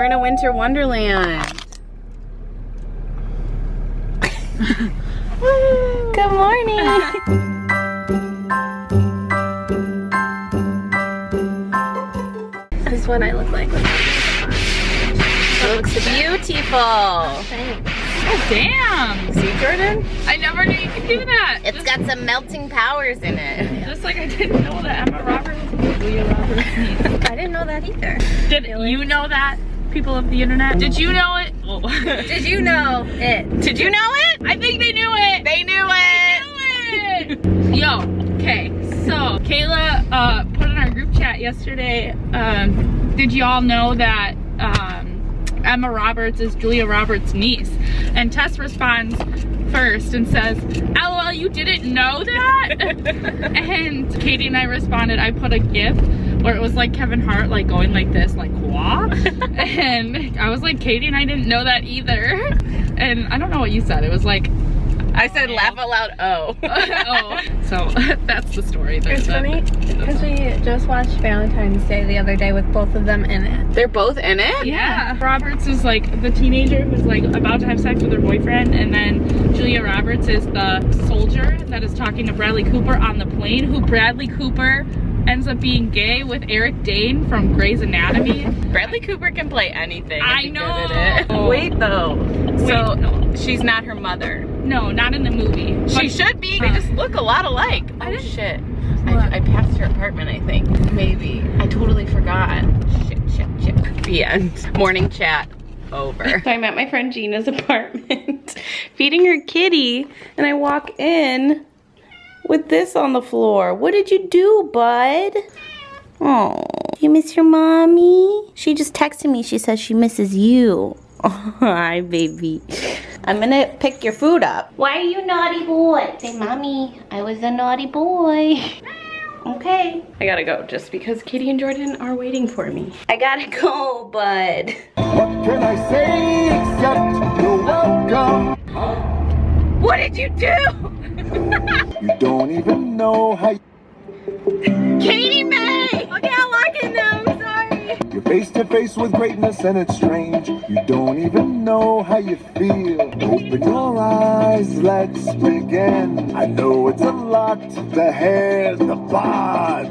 We're in a winter wonderland. Good morning. This is what I look like. It looks beautiful. Thanks. Oh, damn. See, Jordan? I never knew you could do that. It's got some melting powers in it. Just like I didn't know that Emma Roberts was Julia Roberts' niece. I didn't know that either. Did you know that, people of the internet? Did you know it? Oh. Did you know it? Did you know it? I think they knew it. They knew it. Yo, okay, so Kayla uh, put in our group chat yesterday, um, did you all know that um, Emma Roberts is Julia Roberts' niece? And Tess responds first and says, LOL, you didn't know that? and Katie and I responded, I put a gif where it was like Kevin Hart like going like this, like what? and I was like, Katie and I didn't know that either. And I don't know what you said. It was like, I said laugh out loud, oh. oh, so that's the story. There's It's that. funny because we just watched Valentine's Day the other day with both of them in it. They're both in it? Yeah. Roberts is like the teenager who's like about to have sex with her boyfriend, and then Julia Roberts is the soldier that is talking to Bradley Cooper on the plane, who Bradley Cooper ends up being gay with Eric Dane from Grey's Anatomy. Bradley Cooper can play anything. I and know. Good at it. Wait though. so no. she's not her mother. No, not in the movie. She But- should be. They Huh. just look a lot alike. I Oh didn't- shit. I, I passed her apartment, I think. Maybe. I totally forgot. Shit, shit, shit. The end. Morning chat. Over. So I'm at my friend Gina's apartment feeding her kitty and I walk in with this on the floor. What did you do, bud? Oh, you miss your mommy? She just texted me. She says she misses you. Oh, hi, baby. I'm gonna pick your food up. Why are you naughty boy? Say, mommy, I was a naughty boy. Okay. I gotta go just because Katie and Jordan are waiting for me. I gotta go, bud. What can I say except you're welcome? What did you do? You don't even know how Katie May! Okay, I'm locking them. Sorry. you're face to face with greatness and it's strange. You don't even know how you feel. Open your eyes, let's begin. I know it's a lot, the hair, the bod.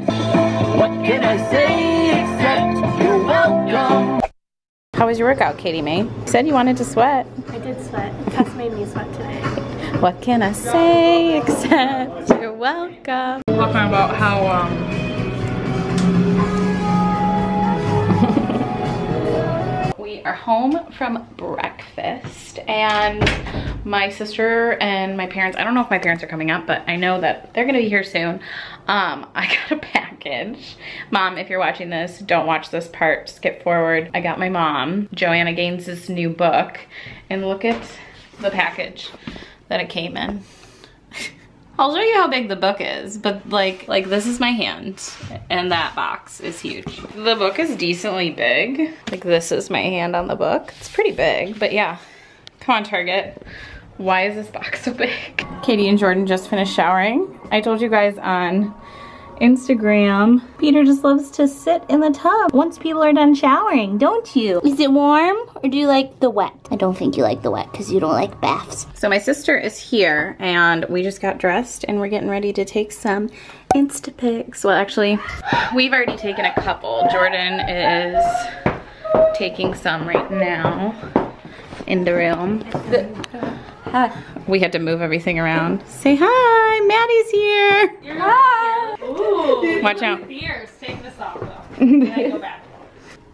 What can I say except you're welcome? How was your workout, Katie May? You said you wanted to sweat. I did sweat. Tess made me sweat today. What can I say except you're welcome? talking about how um We are home from breakfast and my sister and my parents, I don't know if my parents are coming up, but I know that they're gonna be here soon. Um, I got a package. Mom, if you're watching this, don't watch this part, skip forward. I got my mom, Joanna Gaines' new book, and look at the package that it came in. I'll show you how big the book is, but like, like this is my hand and that box is huge. The book is decently big. Like this is my hand on the book. It's pretty big, but yeah. Come on, Target. Why is this box so big? Katie and Jordan just finished showering. I told you guys on Instagram, Peter just loves to sit in the tub once people are done showering, don't you? Is it warm or do you like the wet? I don't think you like the wet because you don't like baths. So my sister is here and we just got dressed and we're getting ready to take some Insta pics. Well, actually, we've already taken a couple. Jordan is taking some right now in the room. We had to move everything around. Say hi, Maddie's here. Hi. Ooh. Watch out. Beers. Take this off though. Then I go back.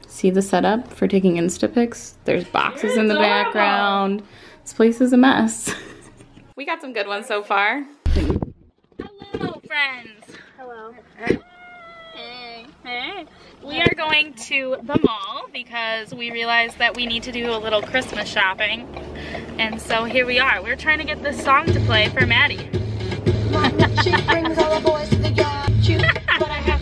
See the setup for taking Insta pics? There's boxes in the adorable. background. This place is a mess. we got some good ones so far. Hello, friends. Hello. Hey, hey. We are going to the mall because we realized that we need to do a little Christmas shopping. And so here we are. We're trying to get this song to play for Maddie. My Por acá.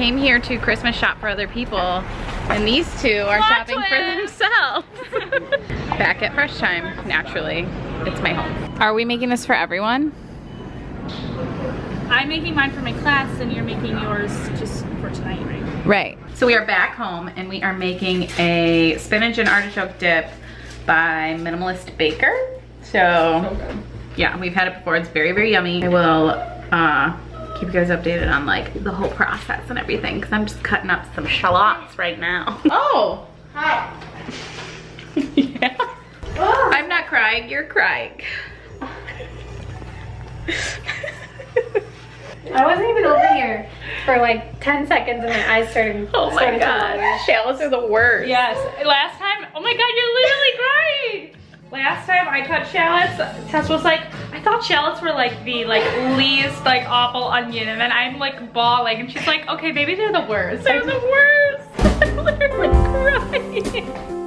Came here to Christmas shop for other people, and these two are Plot shopping for themselves. Back at Fresh Thyme, naturally. It's my home. Are we making this for everyone? I'm making mine for my class and you're making yours just for tonight, right? Right. So we are back home and we are making a spinach and artichoke dip by Minimalist Baker. So, yeah, we've had it before. It's very, very yummy. I will uh, keep you guys updated on like the whole process and everything because I'm just cutting up some shallots right now. Oh, hi. yeah. Oh. I'm not crying, you're crying. I wasn't even over here for like 10 seconds and my eyes started. Oh my god, shallots are the worst. Yes. Last time, oh my god, you're literally crying. Last time I cut shallots, Tess was like, Shallots were like the like least like awful onion, and then I'm like bawling, and she's like, okay, maybe they're the worst. They're the worst. I'm literally crying.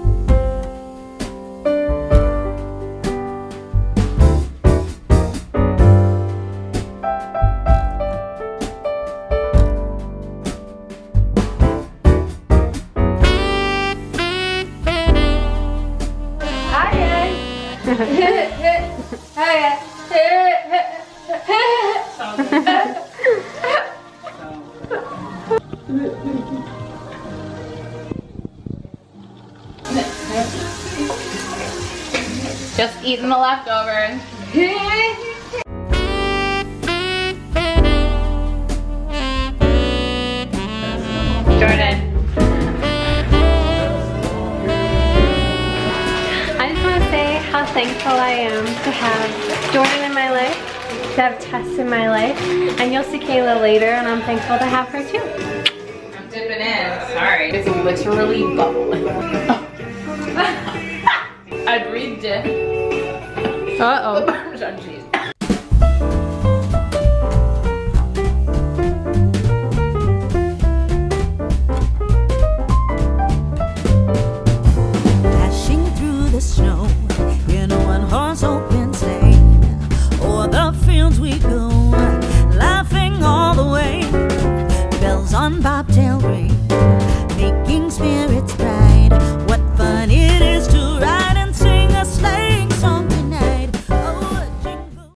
Just eating the leftovers. to have Tess in my life, and you'll see Kayla later, and I'm thankful to have her too. I'm dipping in. Sorry. It's literally bubbling. I'd read dip. Uh-oh. rounds we go.